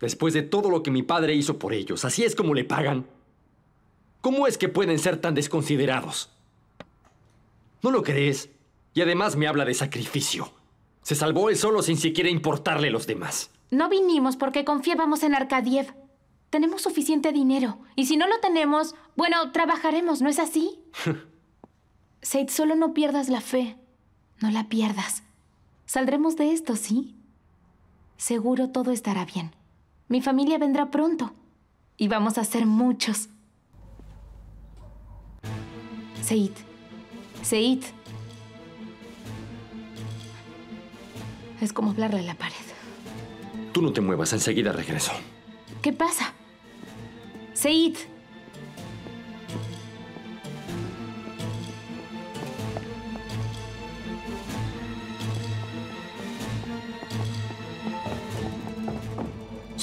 Después de todo lo que mi padre hizo por ellos, ¿así es como le pagan? ¿Cómo es que pueden ser tan desconsiderados? ¿No lo crees? Y además me habla de sacrificio. Se salvó él solo sin siquiera importarle los demás. No vinimos porque confiábamos en Arkadiev. Tenemos suficiente dinero. Y si no lo tenemos, bueno, trabajaremos, ¿no es así? Seid, solo no pierdas la fe. No la pierdas. Saldremos de esto, ¿sí? Seguro todo estará bien. Mi familia vendrá pronto. Y vamos a ser muchos. Seid. Seid. Es como hablarle a la pared. Tú no te muevas, enseguida regreso. ¿Qué pasa? Seid.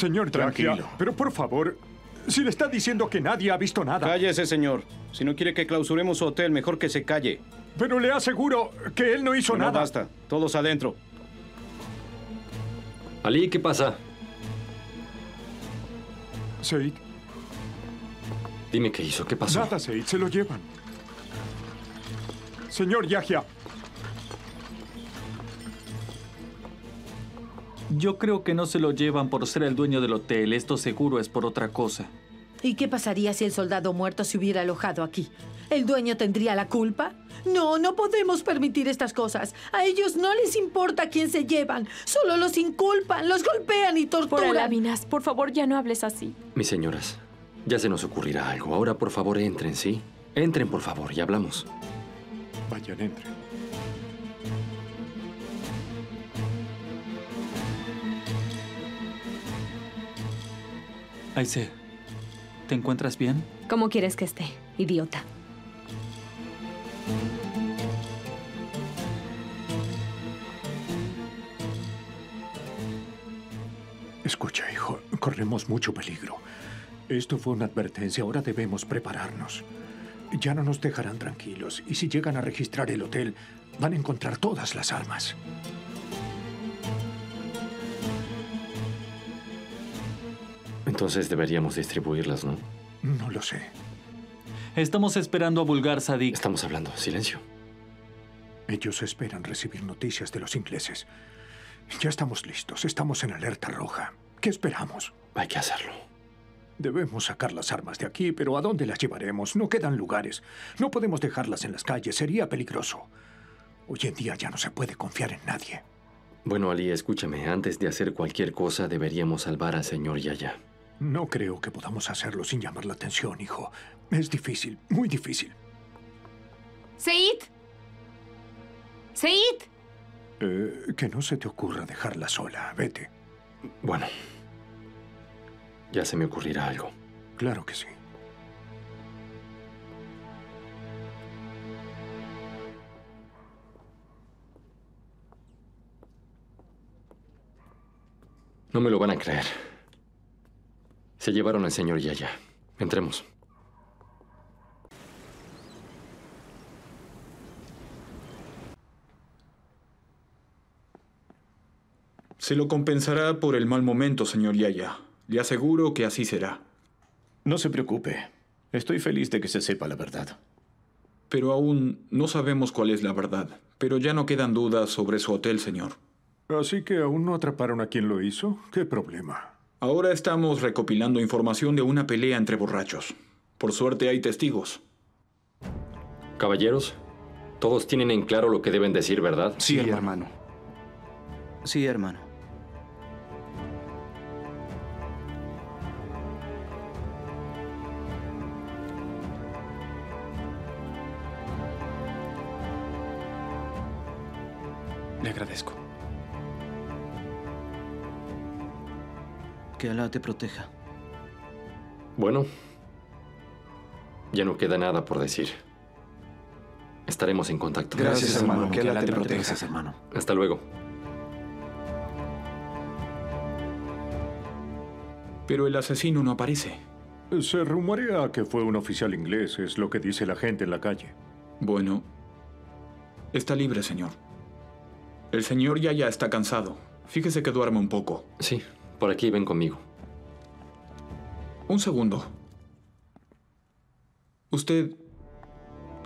Señor Tranquilo. pero por favor, si le está diciendo que nadie ha visto nada. Cállese, señor. Si no quiere que clausuremos su hotel, mejor que se calle. Pero le aseguro que él no hizo nada. No basta. Todos adentro. Ali, ¿qué pasa? Said. Dime qué hizo, qué pasó. Nada, Said, se lo llevan. Señor Yahya. Yo creo que no se lo llevan por ser el dueño del hotel. Esto seguro es por otra cosa. ¿Y qué pasaría si el soldado muerto se hubiera alojado aquí? ¿El dueño tendría la culpa? No, no podemos permitir estas cosas. A ellos no les importa quién se llevan. Solo los inculpan, los golpean y torturan. Por Alabinas, por favor, ya no hables así. Mis señoras, ya se nos ocurrirá algo. Ahora, por favor, entren, ¿sí? Entren, por favor, y hablamos. Vayan, entren. Aise, ¿te encuentras bien? ¿Cómo quieres que esté, idiota? Escucha, hijo, corremos mucho peligro. Esto fue una advertencia, ahora debemos prepararnos. Ya no nos dejarán tranquilos, y si llegan a registrar el hotel, van a encontrar todas las armas. Entonces deberíamos distribuirlas, ¿no? No lo sé. Estamos esperando a Bulgar Sadik. Estamos hablando. Silencio. Ellos esperan recibir noticias de los ingleses. Ya estamos listos. Estamos en alerta roja. ¿Qué esperamos? Hay que hacerlo. Debemos sacar las armas de aquí, pero ¿a dónde las llevaremos? No quedan lugares. No podemos dejarlas en las calles. Sería peligroso. Hoy en día ya no se puede confiar en nadie. Bueno, Ali, escúchame. Antes de hacer cualquier cosa, deberíamos salvar al señor Yaya. No creo que podamos hacerlo sin llamar la atención, hijo. Es difícil, muy difícil. ¡Seid! ¡Seid! Eh, que no se te ocurra dejarla sola. Vete. Bueno. Ya se me ocurrirá algo. Claro que sí. No me lo van a creer. Se llevaron al señor Yaya. Entremos. Se lo compensará por el mal momento, señor Yaya. Le aseguro que así será. No se preocupe. Estoy feliz de que se sepa la verdad. Pero aún no sabemos cuál es la verdad. Pero ya no quedan dudas sobre su hotel, señor. Así que aún no atraparon a quien lo hizo. ¿Qué problema? Ahora estamos recopilando información de una pelea entre borrachos. Por suerte hay testigos. Caballeros, todos tienen en claro lo que deben decir, ¿verdad? Sí, hermano. Sí, hermano. Que Alá te proteja. Bueno, ya no queda nada por decir. Estaremos en contacto. Gracias, hermano. Que Alá te proteja, hermano. Hasta luego. Pero el asesino no aparece. Se rumorea que fue un oficial inglés, es lo que dice la gente en la calle. Bueno, está libre, señor. El señor ya ya está cansado. Fíjese que duerme un poco. Sí, por aquí ven conmigo. Un segundo. ¿Usted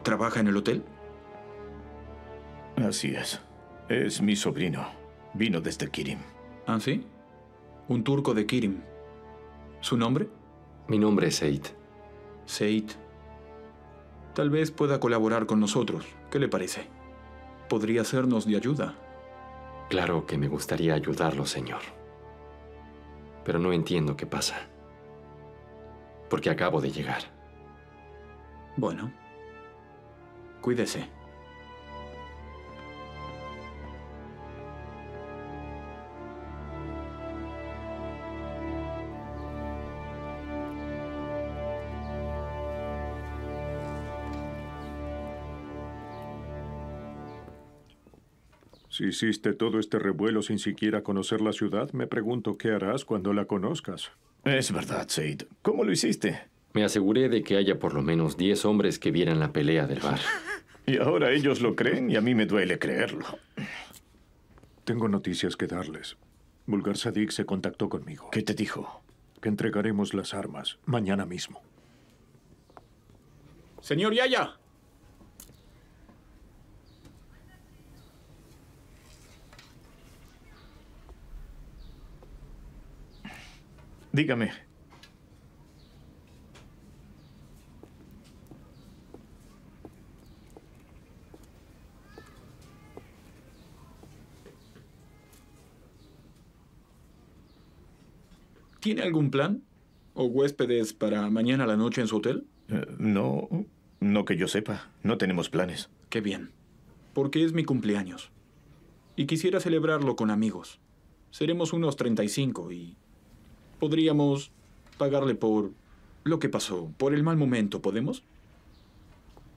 trabaja en el hotel? Así es. Es mi sobrino. Vino desde Kirim. ¿Ah, sí? Un turco de Kirim. ¿Su nombre? Mi nombre es Seid. Seid. Tal vez pueda colaborar con nosotros. ¿Qué le parece? Podría sernos de ayuda. Claro que me gustaría ayudarlo, señor. Pero no entiendo qué pasa. Porque acabo de llegar. Bueno. Cuídese. Si hiciste todo este revuelo sin siquiera conocer la ciudad, me pregunto qué harás cuando la conozcas. Es verdad, Said. ¿Cómo lo hiciste? Me aseguré de que haya por lo menos 10 hombres que vieran la pelea del bar. Y ahora ellos lo creen y a mí me duele creerlo. Tengo noticias que darles. Bulgar Sadik se contactó conmigo. ¿Qué te dijo? Que entregaremos las armas mañana mismo. Señor Yaya. Dígame. ¿Tiene algún plan? ¿O huéspedes para mañana a la noche en su hotel? Eh, no, no que yo sepa. No tenemos planes. Qué bien. Porque es mi cumpleaños. Y quisiera celebrarlo con amigos. Seremos unos 35 y podríamos pagarle por lo que pasó, por el mal momento, ¿podemos?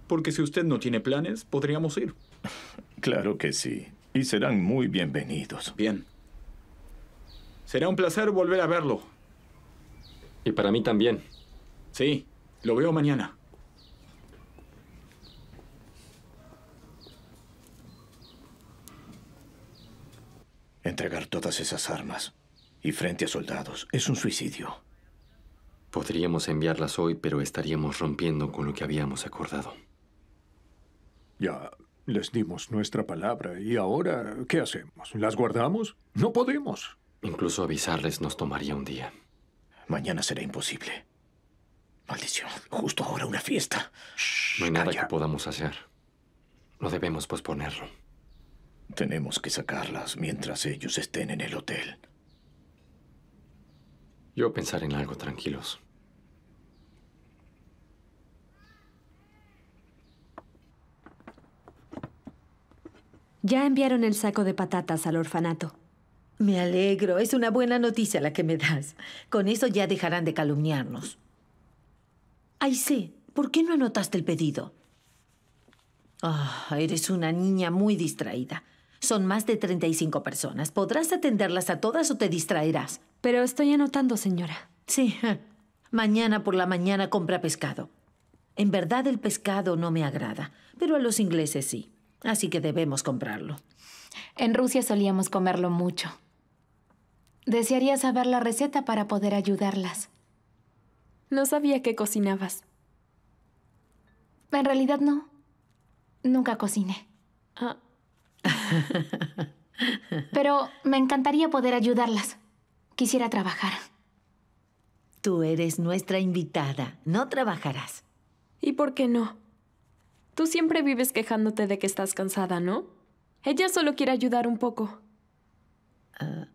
Porque si usted no tiene planes, podríamos ir. Claro que sí. Y serán muy bienvenidos. Bien. Será un placer volver a verlo. Y para mí también. Sí, lo veo mañana. Entregar todas esas armas y frente a soldados es un suicidio. Podríamos enviarlas hoy, pero estaríamos rompiendo con lo que habíamos acordado. Ya les dimos nuestra palabra y ahora, ¿qué hacemos? ¿Las guardamos? No podemos. Incluso avisarles nos tomaría un día. Mañana será imposible. Maldición, justo ahora una fiesta. no hay nada que podamos hacer. No debemos posponerlo. Tenemos que sacarlas mientras ellos estén en el hotel. Yo pensar en algo tranquilos. Ya enviaron el saco de patatas al orfanato. Me alegro, es una buena noticia la que me das. Con eso ya dejarán de calumniarnos. Ay, sí, ¿por qué no anotaste el pedido? Ah, eres una niña muy distraída. Son más de 35 personas. ¿Podrás atenderlas a todas o te distraerás? Pero estoy anotando, señora. Sí. Mañana por la mañana compra pescado. En verdad el pescado no me agrada, pero a los ingleses sí. Así que debemos comprarlo. En Rusia solíamos comerlo mucho. Desearía saber la receta para poder ayudarlas. No sabía que cocinabas. En realidad no. Nunca cociné. Ah. Pero me encantaría poder ayudarlas. Quisiera trabajar. Tú eres nuestra invitada. No trabajarás. ¿Y por qué no? Tú siempre vives quejándote de que estás cansada, ¿no? Ella solo quiere ayudar un poco. Ah.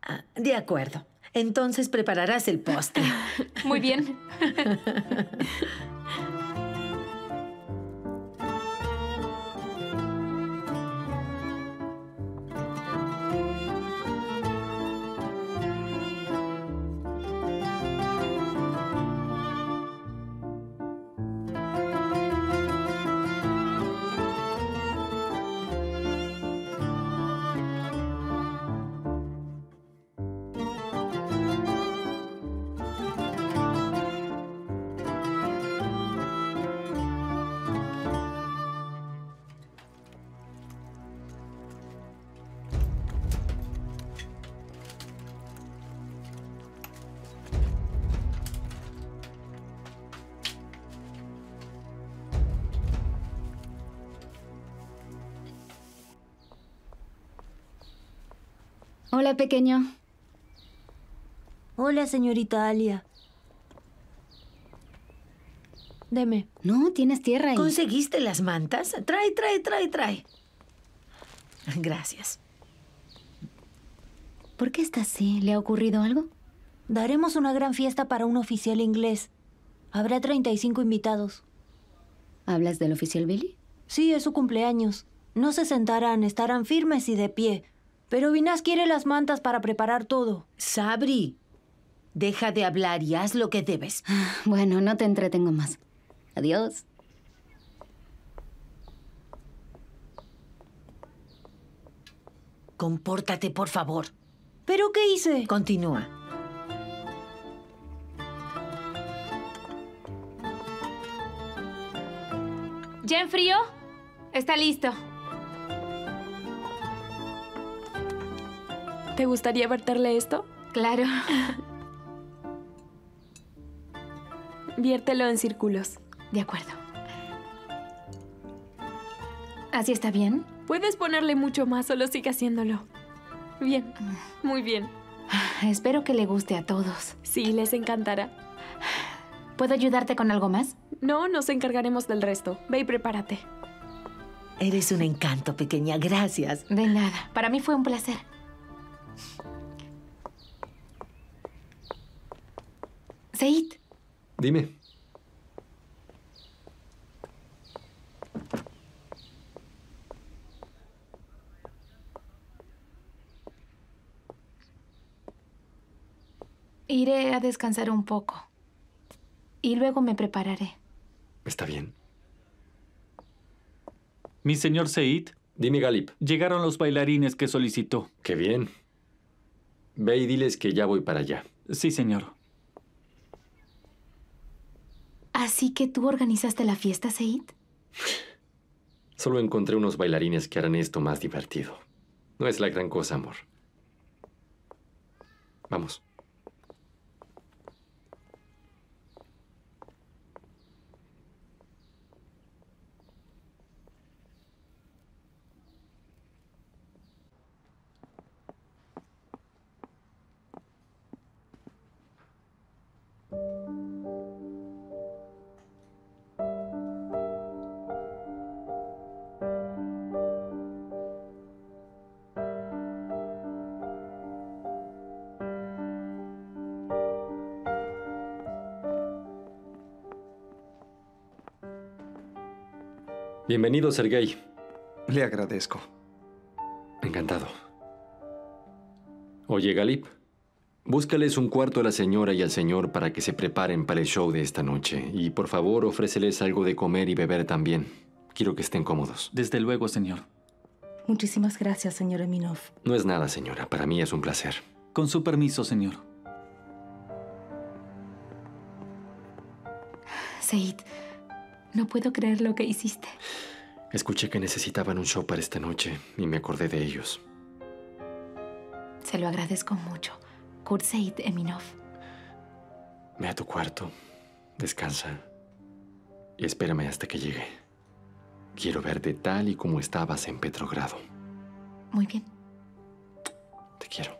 Ah, de acuerdo. Entonces prepararás el postre. Muy bien. Hola, pequeño. Hola, señorita Alia. Deme. No, tienes tierra ahí. ¿Conseguiste las mantas? Trae, trae, trae, trae. Gracias. ¿Por qué está así? ¿Le ha ocurrido algo? Daremos una gran fiesta para un oficial inglés. Habrá 35 invitados. ¿Hablas del oficial Billy? Sí, es su cumpleaños. No se sentarán, estarán firmes y de pie. Pero Vinas quiere las mantas para preparar todo. Sabri, deja de hablar y haz lo que debes. Bueno, no te entretengo más. Adiós. Compórtate, por favor. ¿Pero qué hice? Continúa. ¿Ya enfrío? Está listo. ¿Te gustaría verterle esto? Claro. Viértelo en círculos. De acuerdo. ¿Así está bien? Puedes ponerle mucho más, solo sigue haciéndolo. Bien, muy bien. Espero que le guste a todos. Sí, les encantará. ¿Puedo ayudarte con algo más? No, nos encargaremos del resto. Ve y prepárate. Eres un encanto, pequeña. Gracias. De nada. Para mí fue un placer. Said, Dime. iré a descansar un poco. Y luego me prepararé. Está bien. Mi señor Seid, Dime, Galip. llegaron los bailarines que solicitó. Qué bien. Ve y diles que ya voy para allá. Sí, señor. ¿Así que tú organizaste la fiesta, Said? Solo encontré unos bailarines que harán esto más divertido. No es la gran cosa, amor. Vamos. Bienvenido, Sergei. Le agradezco. Encantado. Oye, Galip, búscales un cuarto a la señora y al señor para que se preparen para el show de esta noche. Y por favor, ofréceles algo de comer y beber también. Quiero que estén cómodos. Desde luego, señor. Muchísimas gracias, señor Eminov. No es nada, señora. Para mí es un placer. Con su permiso, señor. Said, no puedo creer lo que hiciste. Escuché que necesitaban un show para esta noche y me acordé de ellos. Se lo agradezco mucho. Kurt Said Eminov. Ve a tu cuarto, descansa y espérame hasta que llegue. Quiero verte tal y como estabas en Petrogrado. Muy bien. Te quiero.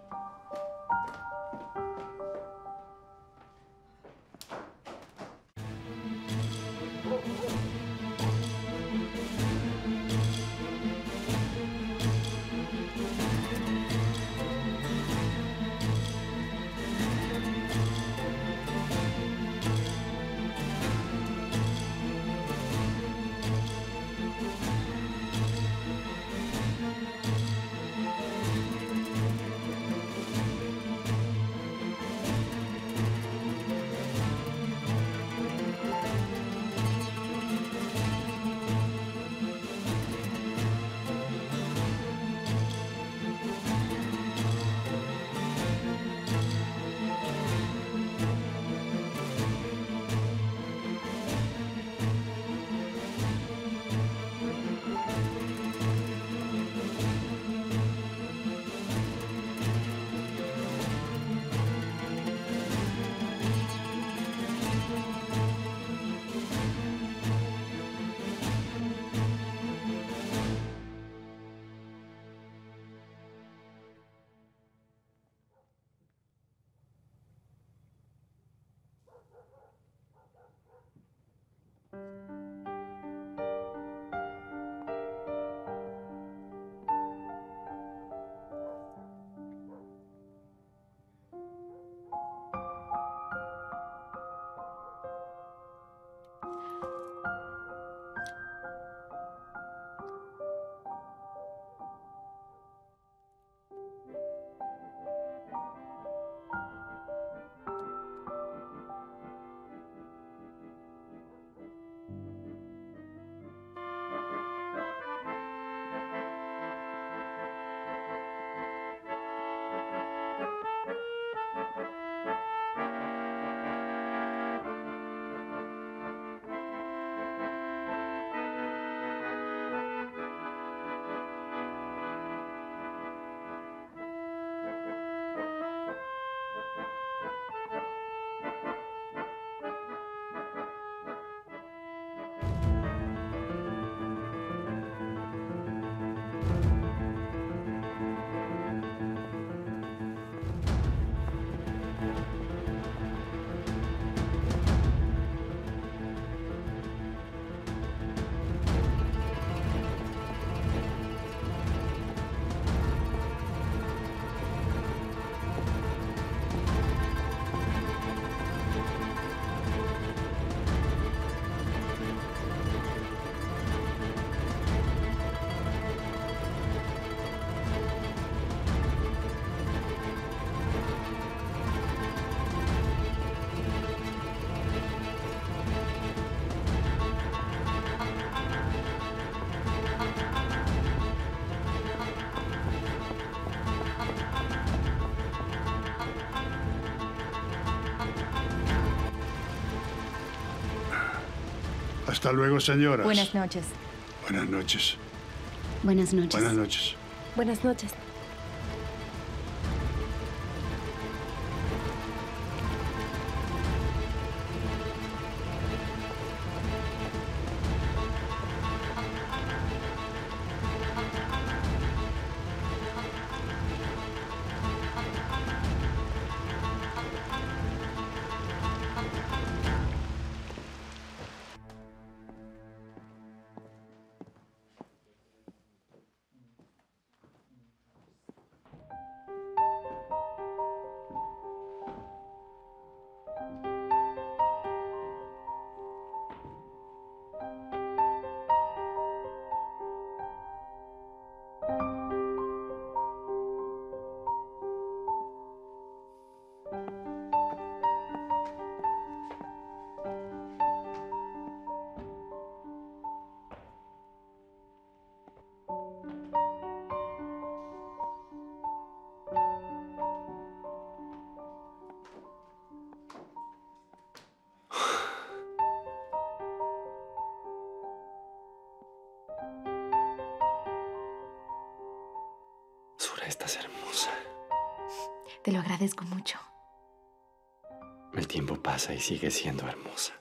Hasta luego, señoras. Buenas noches. Buenas noches. Buenas noches. Buenas noches. Buenas noches. Sura, agradezco mucho. El tiempo pasa y sigue siendo hermosa.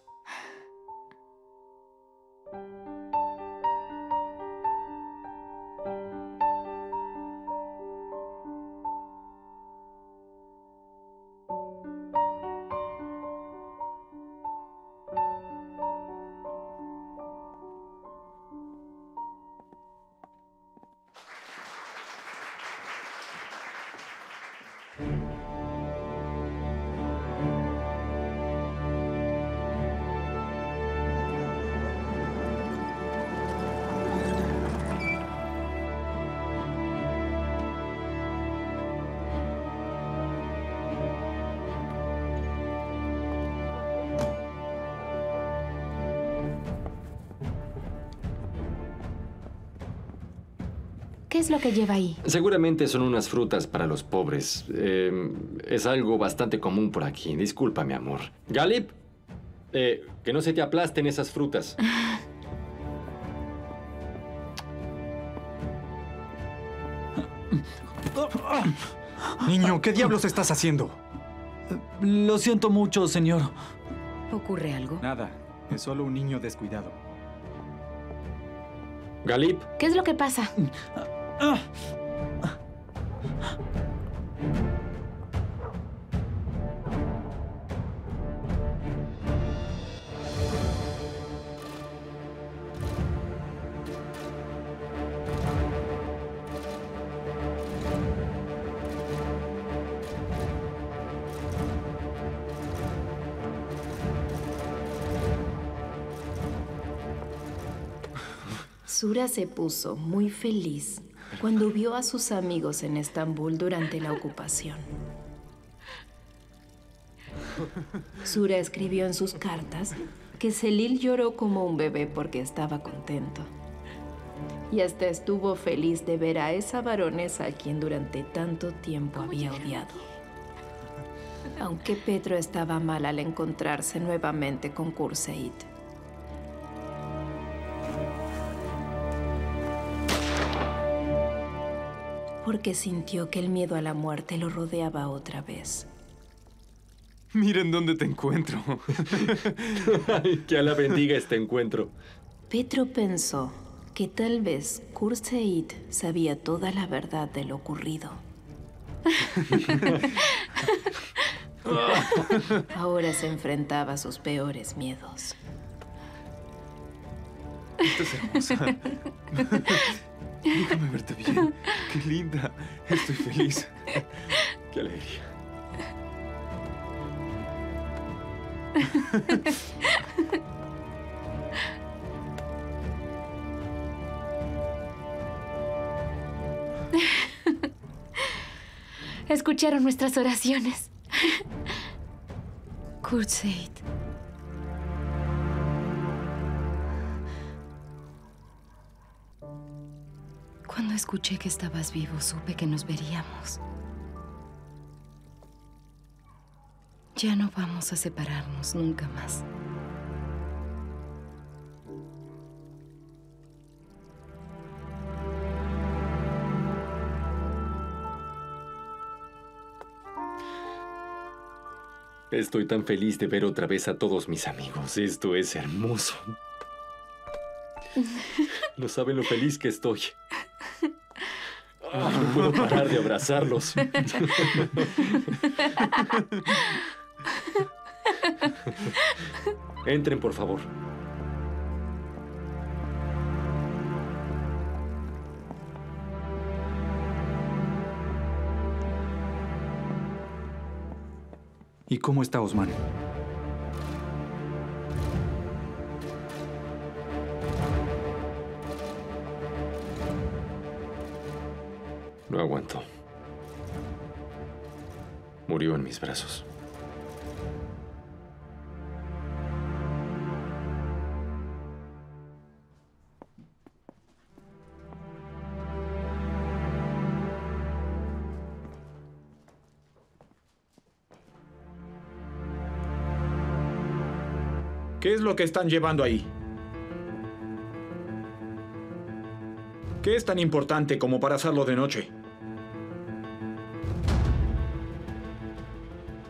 ¿Qué es lo que lleva ahí? Seguramente son unas frutas para los pobres. Eh, es algo bastante común por aquí. Disculpa, mi amor. Galip, eh, que no se te aplasten esas frutas. Niño, ¿qué diablos estás haciendo? Lo siento mucho, señor. ¿Ocurre algo? Nada, es solo un niño descuidado. Galip. ¿Qué es lo que pasa? Sura se puso muy feliz cuando vio a sus amigos en Estambul durante la ocupación. Sura escribió en sus cartas que Celil lloró como un bebé porque estaba contento. Y hasta estuvo feliz de ver a esa baronesa a quien durante tanto tiempo había odiado. Aunque Pedro estaba mal al encontrarse nuevamente con Kurseid. Porque sintió que el miedo a la muerte lo rodeaba otra vez. Miren dónde te encuentro. Ay, que la bendiga este encuentro. Petro pensó que tal vez Kurseid sabía toda la verdad de lo ocurrido. Ahora se enfrentaba a sus peores miedos. Hermosa. Déjame verte bien. Qué linda. Estoy feliz. Qué alegría. Escucharon nuestras oraciones. Kurtseid. escuché que estabas vivo, supe que nos veríamos. Ya no vamos a separarnos nunca más. Estoy tan feliz de ver otra vez a todos mis amigos. Esto es hermoso. No saben lo feliz que estoy. No puedo parar de abrazarlos. Entren, por favor. ¿Y cómo está Osman? No aguantó. Murió en mis brazos. ¿Qué es lo que están llevando ahí? ¿Qué es tan importante como para hacerlo de noche?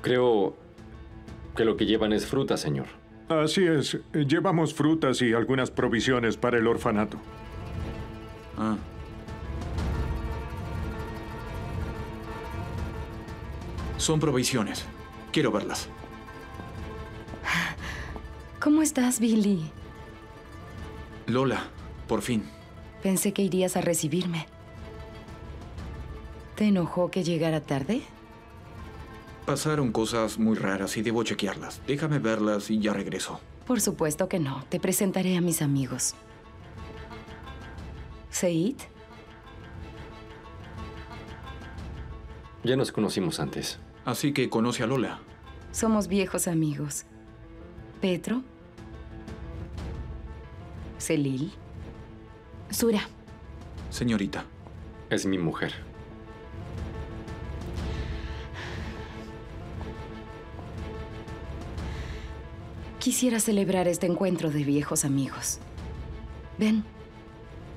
Creo que lo que llevan es fruta, señor. Así es. Llevamos frutas y algunas provisiones para el orfanato. Ah. Son provisiones. Quiero verlas. ¿Cómo estás, Billy? Lola, por fin. Pensé que irías a recibirme. ¿Te enojó que llegara tarde? Pasaron cosas muy raras y debo chequearlas. Déjame verlas y ya regreso. Por supuesto que no. Te presentaré a mis amigos. Said, Ya nos conocimos antes. Así que conoce a Lola. somos viejos amigos. Petro. Celil. Sura. Señorita. Es mi mujer. Quisiera celebrar este encuentro de viejos amigos. Ven,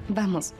vamos.